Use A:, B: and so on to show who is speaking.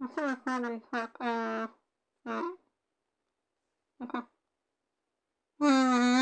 A: Instead of carbon tap, uh, uh, okay. Uh,